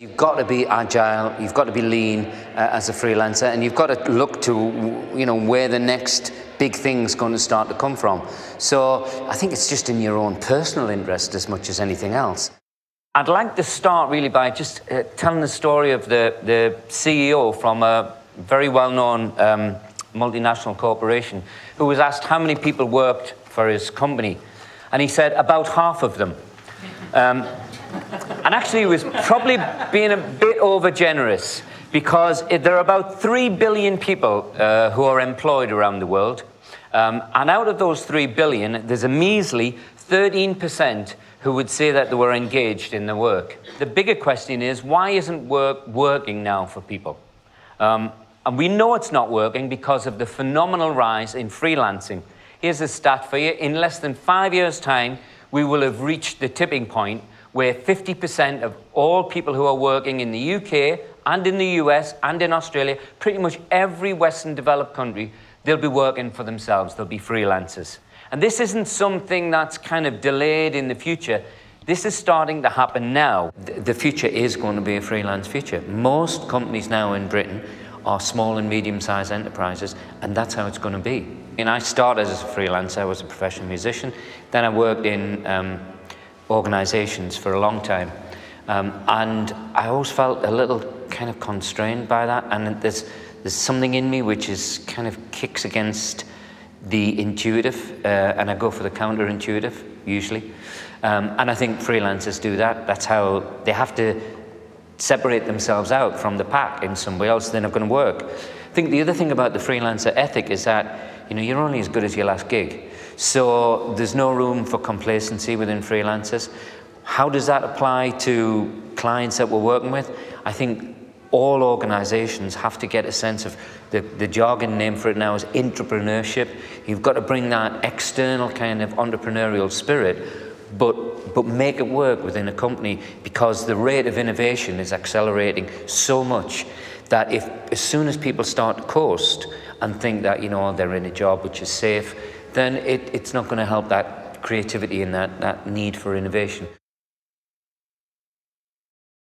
You've got to be agile, you've got to be lean uh, as a freelancer, and you've got to look to, you know, where the next big thing's going to start to come from. So I think it's just in your own personal interest as much as anything else. I'd like to start really by just uh, telling the story of the, the CEO from a very well-known um, multinational corporation who was asked how many people worked for his company. And he said about half of them. Um, and actually, he was probably being a bit over generous because there are about 3 billion people uh, who are employed around the world. Um, and out of those 3 billion, there's a measly 13% who would say that they were engaged in the work. The bigger question is why isn't work working now for people? Um, and we know it's not working because of the phenomenal rise in freelancing. Here's a stat for you. In less than five years' time, we will have reached the tipping point where 50% of all people who are working in the UK and in the US and in Australia, pretty much every Western developed country, they'll be working for themselves. They'll be freelancers. And this isn't something that's kind of delayed in the future. This is starting to happen now. The future is going to be a freelance future. Most companies now in Britain are small and medium-sized enterprises, and that's how it's going to be. And I started as a freelancer, I was a professional musician. Then I worked in um, organisations for a long time. Um, and I always felt a little kind of constrained by that. And there's, there's something in me which is kind of kicks against the intuitive, uh, and I go for the counterintuitive usually. Um, and I think freelancers do that. That's how they have to separate themselves out from the pack in some way, else they're not going to work. I think the other thing about the freelancer ethic is that you know you're only as good as your last gig. So there's no room for complacency within freelancers. How does that apply to clients that we're working with? I think all organizations have to get a sense of the, the jargon name for it now is intrapreneurship. You've got to bring that external kind of entrepreneurial spirit, but, but make it work within a company because the rate of innovation is accelerating so much that if as soon as people start to coast and think that you know they're in a job which is safe then it, it's not going to help that creativity and that, that need for innovation.